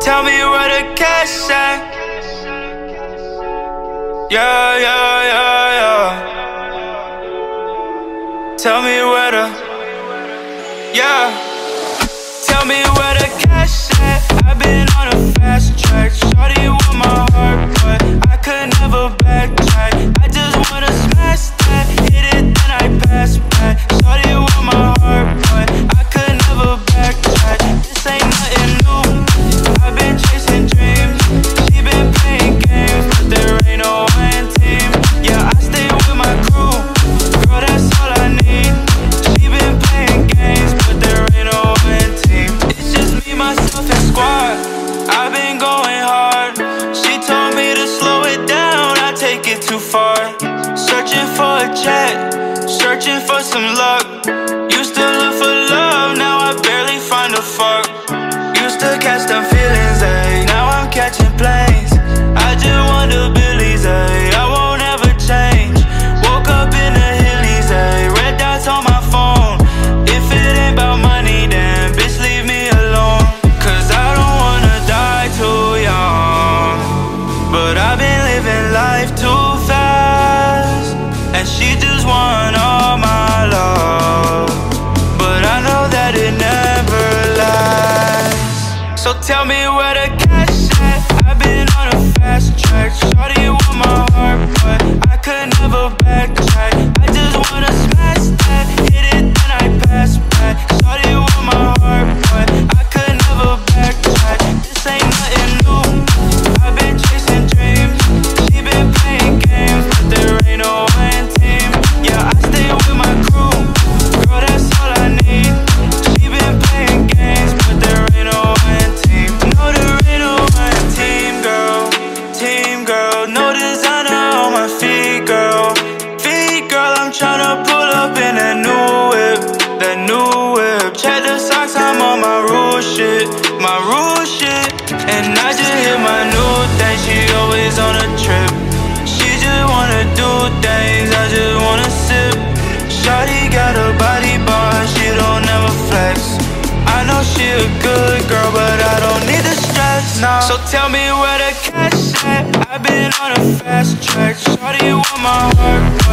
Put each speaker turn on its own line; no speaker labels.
Tell me where the cash at. Yeah, yeah, yeah, yeah. Tell me where the. Yeah. Tell me where the cash at. I've been on a fast track. far, searching for a check, searching for some luck. Tell me where the cash at. I've been on a fast track. Shawty, know she a good girl, but I don't need the stress now. So tell me where the cash at. I've been on a fast track. Shorty, you want my heart.